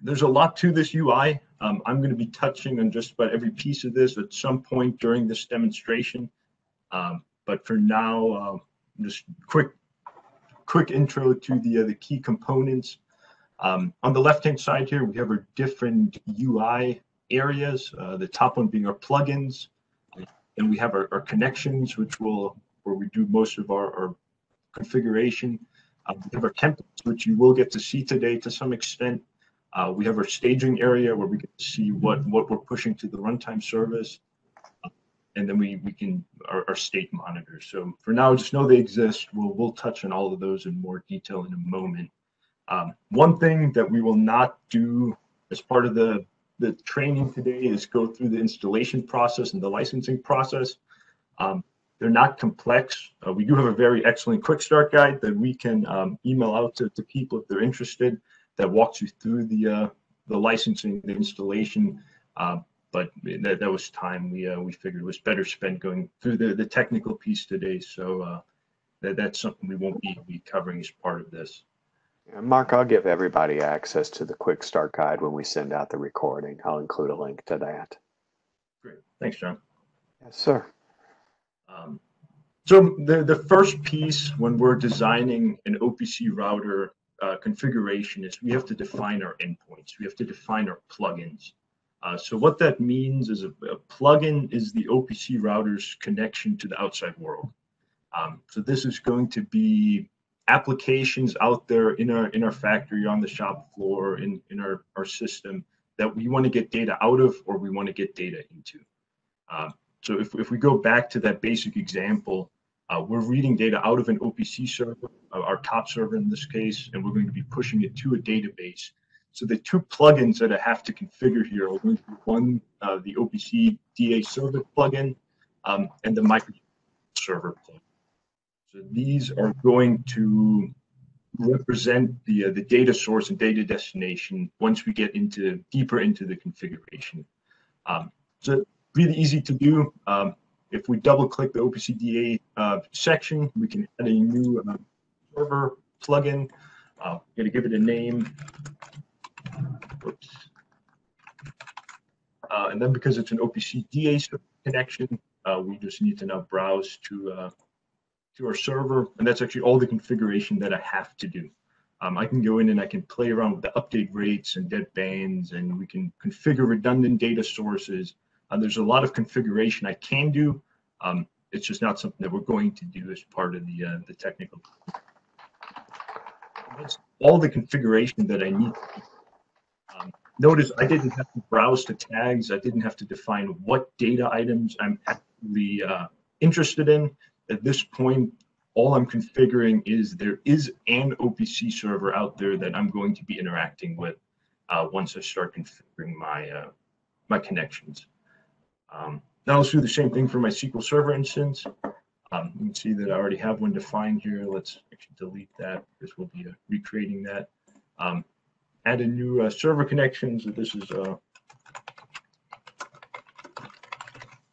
there's a lot to this UI. Um, I'm going to be touching on just about every piece of this at some point during this demonstration. Um, but for now, uh, just quick, quick intro to the uh, the key components. Um, on the left-hand side here, we have our different UI areas. Uh, the top one being our plugins, and we have our, our connections, which will where we do most of our, our configuration. Uh, we have our templates, which you will get to see today to some extent. Uh, we have our staging area where we can see what, what we're pushing to the runtime service. and then we, we can, our, our state monitors. So for now, just know they exist. We'll, we'll touch on all of those in more detail in a moment. Um, one thing that we will not do as part of the, the training today is go through the installation process and the licensing process. Um, they're not complex. Uh, we do have a very excellent quick start guide that we can um, email out to, to people if they're interested that walks you through the uh, the licensing, the installation. Uh, but that, that was time we uh, we figured was better spent going through the, the technical piece today. So uh, that, that's something we won't be, be covering as part of this. Mark, I'll give everybody access to the quick start guide when we send out the recording. I'll include a link to that. Great. Thanks, John. Yes, sir. Um, so the, the first piece when we're designing an OPC router uh, configuration is we have to define our endpoints. We have to define our plugins. Uh, so what that means is a, a, plugin is the OPC router's connection to the outside world. Um, so this is going to be applications out there in our in our factory, on the shop floor, in in our our system that we want to get data out of or we want to get data into. Uh, so if if we go back to that basic example, uh, we're reading data out of an OPC server, uh, our top server in this case, and we're going to be pushing it to a database. So the two plugins that I have to configure here are going to be one, uh, the OPC DA server plugin, um, and the Microsoft server plugin. So these are going to represent the uh, the data source and data destination once we get into deeper into the configuration. Um, so really easy to do. Um, if we double click the OPCDA uh, section, we can add a new uh, server plugin. Uh, I'm going to give it a name. Oops. Uh, and then because it's an OPCDA connection, uh, we just need to now browse to uh, to our server, and that's actually all the configuration that I have to do. Um, I can go in and I can play around with the update rates and dead bands, and we can configure redundant data sources. Uh, there's a lot of configuration I can do. Um, it's just not something that we're going to do as part of the uh, the technical. That's all the configuration that I need. Um, notice I didn't have to browse to tags. I didn't have to define what data items I'm actually uh, interested in. At this point, all I'm configuring is there is an OPC server out there that I'm going to be interacting with uh, once I start configuring my uh, my connections. Um, now let's do the same thing for my SQL Server instance. Um, you can see that I already have one defined here. Let's actually delete that because we'll be recreating that. Um, add a new uh, server connection. So this is uh,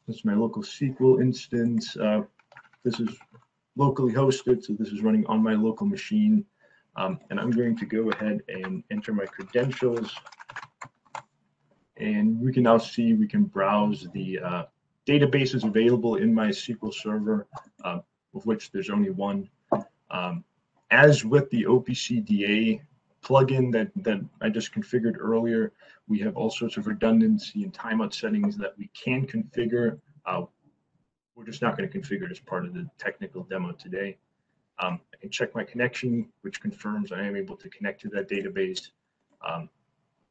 this is my local SQL instance. Uh, this is locally hosted, so this is running on my local machine. Um, and I'm going to go ahead and enter my credentials. And we can now see we can browse the uh, databases available in my SQL Server, uh, of which there's only one. Um, as with the OPCDA plugin that, that I just configured earlier, we have all sorts of redundancy and timeout settings that we can configure. Uh, we're just not going to configure it as part of the technical demo today. Um, I can check my connection, which confirms I am able to connect to that database. Um,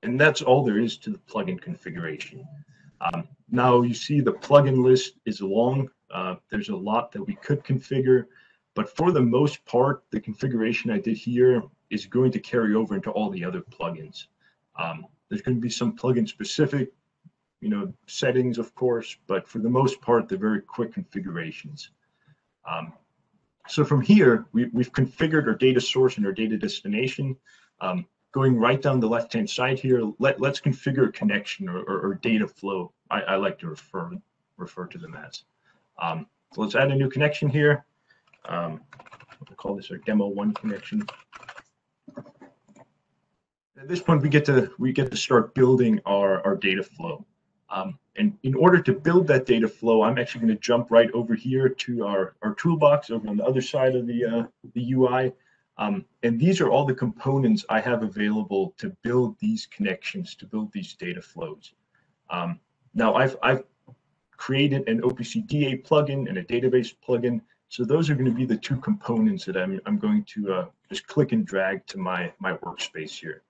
and that's all there is to the plugin configuration. Um, now you see the plugin list is long. Uh, there's a lot that we could configure, but for the most part, the configuration I did here is going to carry over into all the other plugins. Um, there's going to be some plugin specific, you know, settings, of course, but for the most part, they're very quick configurations. Um, so from here, we, have configured our data source and our data destination. Um, going right down the left-hand side here, let, let's configure a connection or, or, or data flow. I, I, like to refer refer to them as. Um, so let's add a new connection here. Um, we'll call this our demo one connection. At this point, we get to we get to start building our, our data flow. Um, and in order to build that data flow, I'm actually going to jump right over here to our, our toolbox over on the other side of the, uh, the UI. Um, and these are all the components I have available to build these connections, to build these data flows. Um, now, I've, I've created an OPC DA plugin and a database plugin. So those are going to be the two components that I'm, I'm going to uh, just click and drag to my, my workspace here.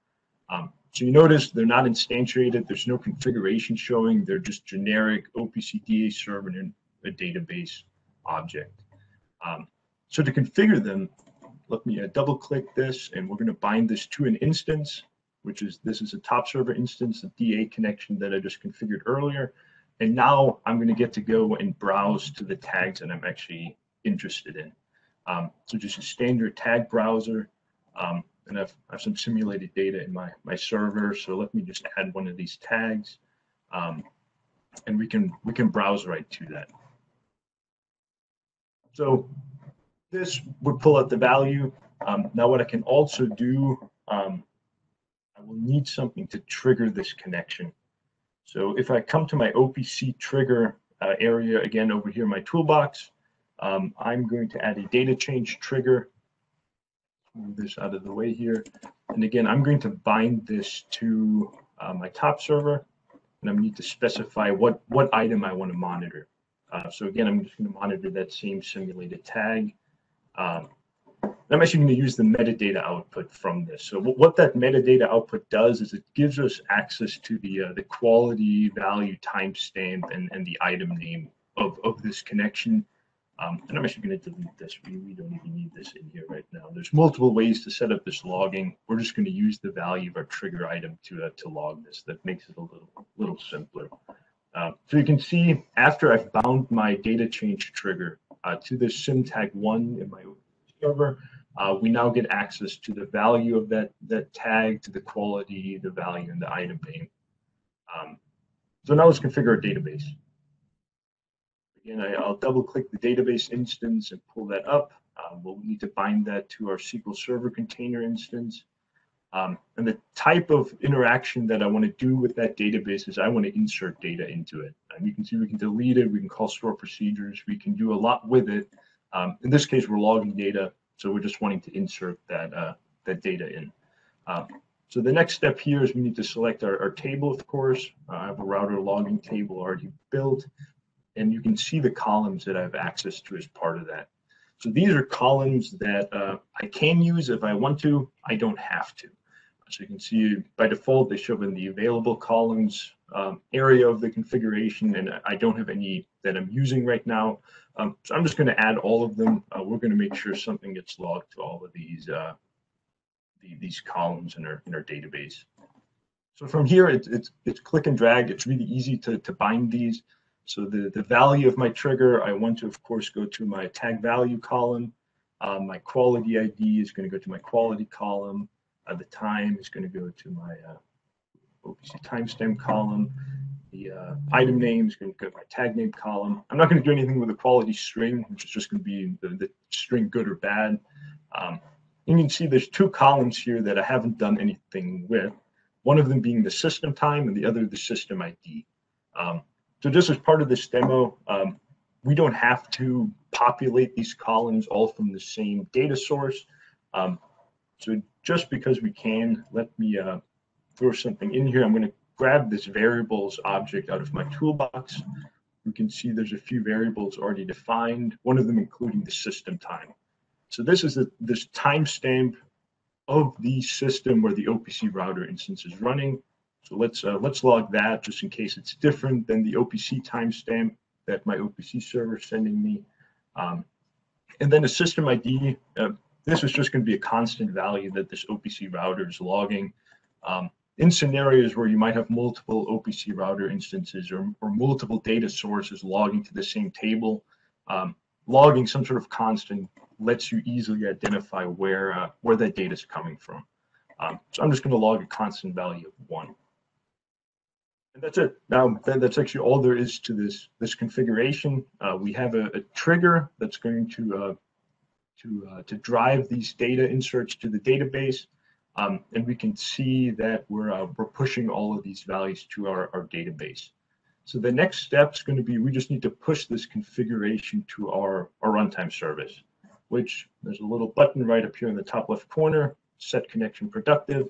Um, so you notice they're not instantiated. There's no configuration showing. They're just generic OPC DA server and a database object. Um, so to configure them, let me uh, double click this and we're going to bind this to an instance, which is this is a top server instance, the DA connection that I just configured earlier. And now I'm going to get to go and browse to the tags that I'm actually interested in. Um, so just a standard tag browser. Um, and I've, I have some simulated data in my, my server. So let me just add one of these tags um, and we can, we can browse right to that. So this would pull out the value. Um, now what I can also do, um, I will need something to trigger this connection. So if I come to my OPC trigger uh, area again over here in my toolbox, um, I'm going to add a data change trigger move this out of the way here. And again, I'm going to bind this to uh, my top server, and I need to specify what, what item I want to monitor. Uh, so again, I'm just going to monitor that same simulated tag. Um, I'm actually going to use the metadata output from this. So what that metadata output does is it gives us access to the uh, the quality value timestamp and, and the item name of, of this connection. Um, and I'm actually going to delete this. We, we don't even need this in here right now. There's multiple ways to set up this logging. We're just going to use the value of our trigger item to, uh, to log this. That makes it a little, little simpler. Uh, so you can see after I've bound my data change trigger uh, to the SIMTAG one in my server, uh, we now get access to the value of that, that tag, to the quality, the value, and the item name. Um, so now let's configure a database. Again, I, will double click the database instance and pull that up. Um, we'll need to bind that to our SQL Server container instance. Um, and the type of interaction that I want to do with that database is I want to insert data into it. And you can see we can delete it, we can call store procedures, we can do a lot with it. Um, in this case, we're logging data, so we're just wanting to insert that, uh, that data in. Um, so the next step here is we need to select our, our table, of course. Uh, I have a router logging table already built and you can see the columns that I have access to as part of that. So these are columns that uh, I can use if I want to, I don't have to. So you can see by default, they show in the available columns um, area of the configuration, and I don't have any that I'm using right now. Um, so I'm just going to add all of them. Uh, we're going to make sure something gets logged to all of these uh, the, these columns in our in our database. So from here, it's it's, it's click and drag. It's really easy to, to bind these. So the, the value of my trigger, I want to, of course, go to my tag value column. Um, my quality ID is going to go to my quality column. Uh, the time is going to go to my uh, OPC timestamp column. The uh, item name is going to go to my tag name column. I'm not going to do anything with the quality string, which is just going to be the, the string good or bad. Um, you can see there's two columns here that I haven't done anything with. One of them being the system time and the other the system ID. Um, so just as part of this demo, um, we don't have to populate these columns all from the same data source. So just because we can, let me uh, throw something in here. I'm going to grab this variables object out of my toolbox. You can see there's a few variables already defined, one of them including the system time. So this is the, this timestamp of the system where the OPC router instance is running. So let's uh, let's log that just in case it's different than the OPC timestamp that my OPC server is sending me. Um, and then the system ID, uh, this is just going to be a constant value that this OPC router is logging. Um, in scenarios where you might have multiple OPC router instances or, or multiple data sources logging to the same table, um, logging some sort of constant lets you easily identify where uh, where that data is coming from. Um, so I'm just going to log a constant value of one. And that's it. Now that's actually all there is to this this configuration. Uh, we have a, a, trigger that's going to uh, to uh, to drive these data inserts to the database. Um, and we can see that we're, uh, we're pushing all of these values to our, our database. So the next step is going to be we just need to push this configuration to our, our runtime service, which there's a little button right up here in the top left corner, set connection productive.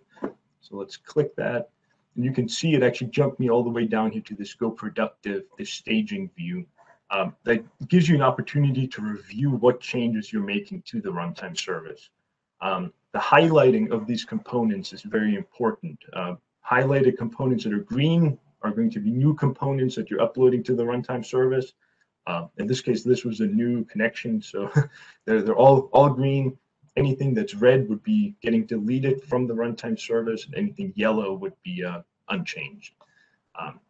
So let's click that. And you can see it actually jumped me all the way down here to this go productive, this staging view. Um, that gives you an opportunity to review what changes you're making to the runtime service. Um, the highlighting of these components is very important. Uh, highlighted components that are green are going to be new components that you're uploading to the runtime service. Uh, in this case, this was a new connection, so they're, they're all, all green. Anything that's red would be getting deleted from the runtime service. And anything yellow would be uh, unchanged. Um,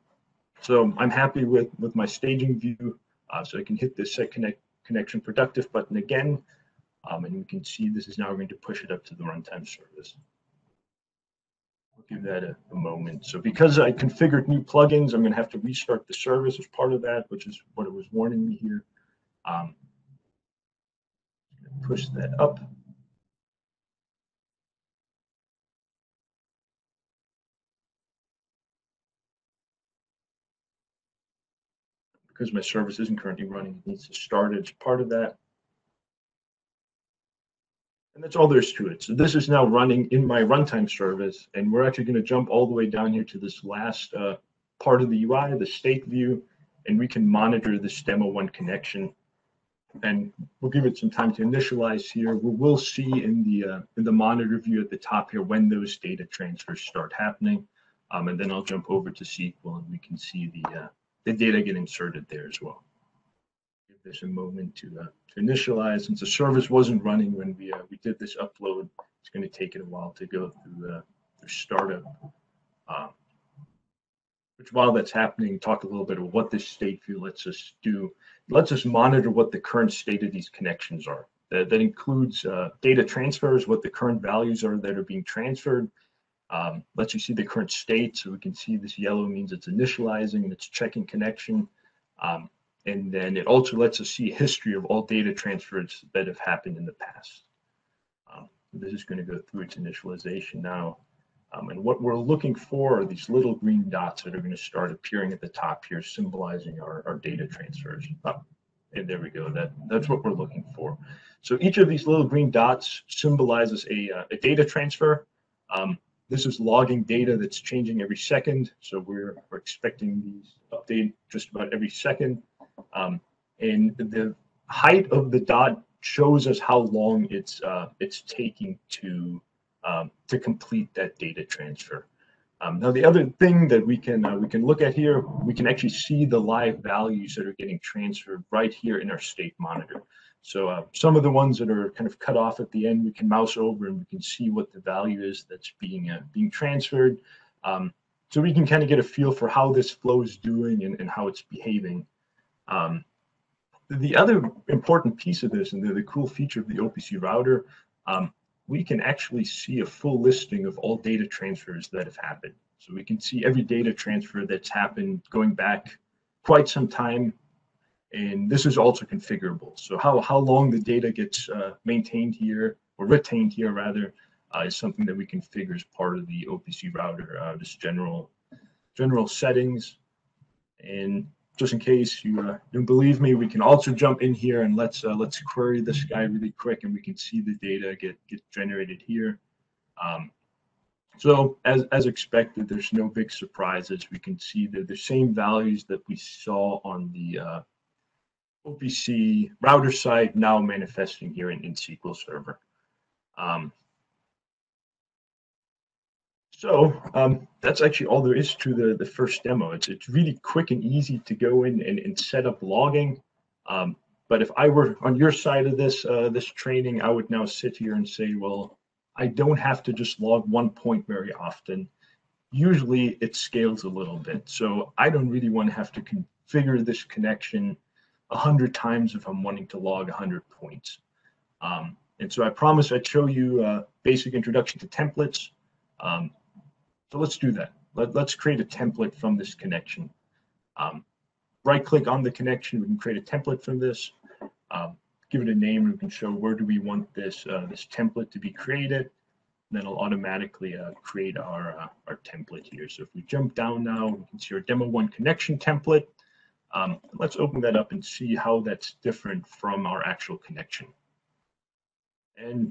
so I'm happy with, with my staging view. Uh, so I can hit the set connect connection productive button again. Um, and we can see this is now going to push it up to the runtime service. I'll give that a, a, moment. So because I configured new plugins, I'm going to have to restart the service as part of that, which is what it was warning me here. Um, push that up. Because my service isn't currently running, it needs to start as part of that. And that's all there's to it. So this is now running in my runtime service, and we're actually going to jump all the way down here to this last uh, part of the UI, the state view, and we can monitor this demo one connection. And we'll give it some time to initialize here. We will see in the uh, in the monitor view at the top here when those data transfers start happening. Um, and then I'll jump over to SQL and we can see the uh, the data get inserted there as well Give this a moment to, uh, to initialize. Since the service wasn't running when we uh, we did this upload, it's going to take it a while to go through, uh, startup. Um, which while that's happening, talk a little bit of what this state view lets us do. It lets us monitor what the current state of these connections are. That, that includes uh, data transfers, what the current values are that are being transferred. Um, lets you see the current state. So we can see this yellow means it's initializing and it's checking connection. Um, and then it also lets us see a history of all data transfers that have happened in the past. Um, this is going to go through its initialization now. Um, and what we're looking for are these little green dots that are going to start appearing at the top here, symbolizing our, our data transfers. Oh, and there we go. That That's what we're looking for. So each of these little green dots symbolizes a, uh, a data transfer. Um, this is logging data that's changing every second. So we're, we're expecting these update just about every second. Um, and the height of the dot shows us how long it's uh, it's taking to um, to complete that data transfer. Um, now, the other thing that we can uh, we can look at here, we can actually see the live values that are getting transferred right here in our state monitor. So uh, some of the ones that are kind of cut off at the end, we can mouse over and we can see what the value is that's being uh, being transferred. Um, so we can kind of get a feel for how this flow is doing and, and how it's behaving. Um, the other important piece of this and the, the cool feature of the OPC router, um, we can actually see a full listing of all data transfers that have happened. So we can see every data transfer that's happened going back quite some time. And this is also configurable. So how, how long the data gets uh, maintained here or retained here rather uh, is something that we configure as part of the OPC router, uh, just general, general settings. And just in case you uh, don't believe me, we can also jump in here and let's uh, let's query this guy really quick, and we can see the data get get generated here. Um, so as as expected, there's no big surprises. We can see the the same values that we saw on the uh, OPC router side now manifesting here in, in SQL Server. Um, so um, that's actually all there is to the, the first demo. It's, it's really quick and easy to go in and, and set up logging. Um, but if I were on your side of this uh, this training, I would now sit here and say, well, I don't have to just log one point very often. Usually it scales a little bit. So I don't really want to have to configure this connection a hundred times if I'm wanting to log 100 points. Um, and so I promised I'd show you a basic introduction to templates. Um, so let's do that. Let, us create a template from this connection. Um, right click on the connection. We can create a template from this. Um, give it a name. We can show where do we want this, uh, this template to be created. then it'll automatically uh, create our, uh, our template here. So if we jump down now, we can see our demo one connection template. Um, let's open that up and see how that's different from our actual connection. And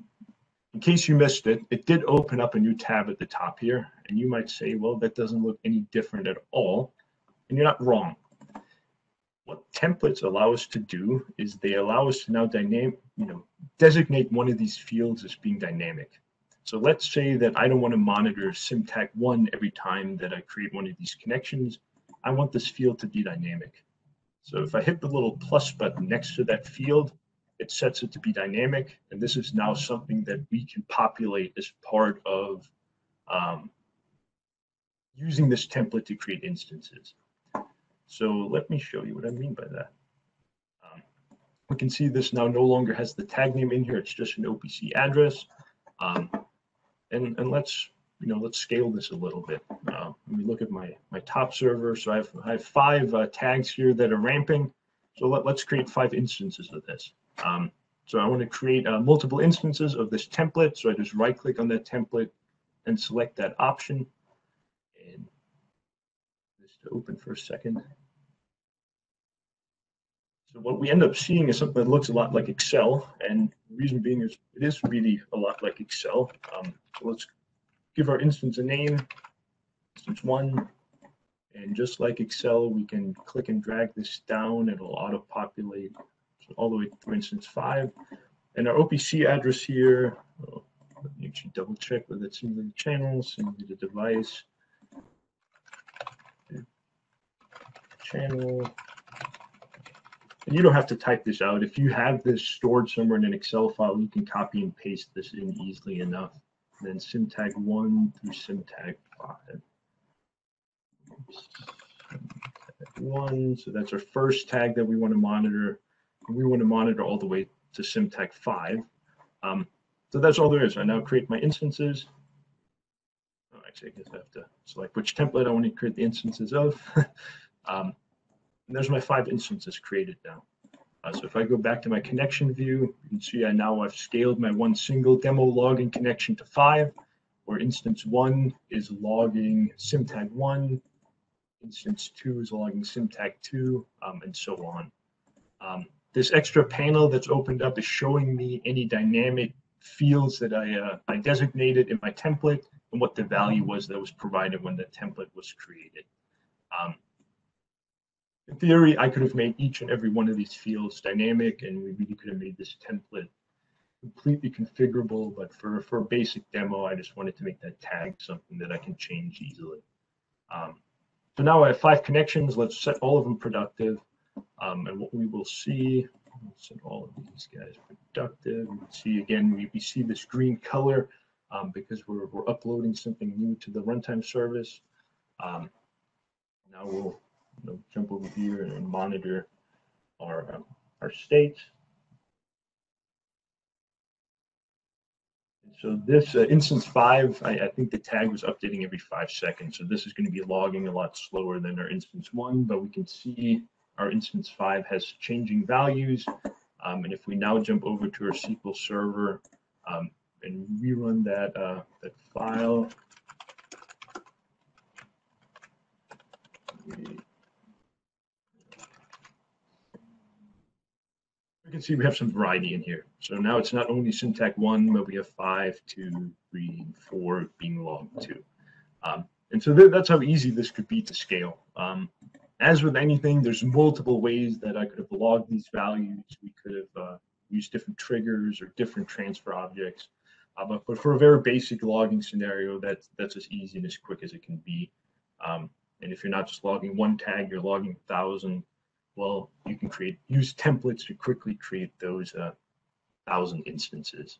in case you missed it, it did open up a new tab at the top here. And you might say, well, that doesn't look any different at all. And you're not wrong. What templates allow us to do is they allow us to now you know, designate one of these fields as being dynamic. So let's say that I don't want to monitor SimTag1 every time that I create one of these connections. I want this field to be dynamic. So if I hit the little plus button next to that field, it sets it to be dynamic. And this is now something that we can populate as part of um, using this template to create instances. So let me show you what I mean by that. Um, we can see this now no longer has the tag name in here. It's just an OPC address. Um, and, and let's, you know, let's scale this a little bit. Uh, let me look at my, my top server. So I have, I have five uh, tags here that are ramping. So let, let's create five instances of this. Um, so I want to create uh, multiple instances of this template. So I just right click on that template and select that option. And just to open for a second. So what we end up seeing is something that looks a lot like Excel. And reason being is it is really a lot like Excel. Um, so let's give our instance a name, instance one. And just like Excel, we can click and drag this down. It'll auto-populate all the way to instance five. And our OPC address here, oh, let me actually double check whether it's in the channel, simulated device. Channel. And you don't have to type this out. If you have this stored somewhere in an Excel file, you can copy and paste this in easily enough. Then SimTag 1 through SimTag 5. SimTag 1, so that's our first tag that we want to monitor. We want to monitor all the way to SimTag 5. Um, so that's all there is. I now create my instances. Oh, actually, I guess I have to select which template I want to create the instances of. um, and there's my five instances created now. Uh, so if I go back to my connection view, you can see I now I've scaled my one single demo logging connection to five, where instance one is logging SimTag one, instance two is logging SimTag two, um, and so on. Um, this extra panel that's opened up is showing me any dynamic fields that I, uh, I designated in my template and what the value was that was provided when the template was created. Um, in theory, I could have made each and every one of these fields dynamic and we really could have made this template completely configurable, but for, for a basic demo, I just wanted to make that tag something that I can change easily. Um, so now I have five connections. Let's set all of them productive. Um, and what we will see, set all of these guys productive. We see again, we, we see this green color um, because we're, we're uploading something new to the runtime service. Um, now we'll you know, jump over here and monitor our, um, our state. So this uh, instance five, I, I, think the tag was updating every five seconds. So this is going to be logging a lot slower than our instance one, but we can see our instance five has changing values. Um, and if we now jump over to our SQL server um, and rerun that, uh, that file, we can see we have some variety in here. So now it's not only SimTag one, but we have five, two, three, four being logged too. Um, and so th that's how easy this could be to scale. Um, as with anything, there's multiple ways that I could have logged these values. We could have uh, used different triggers or different transfer objects. Uh, but, but for a very basic logging scenario, that's, that's as easy and as quick as it can be. Um, and if you're not just logging one tag, you're logging a thousand, well, you can create use templates to quickly create those uh, thousand instances.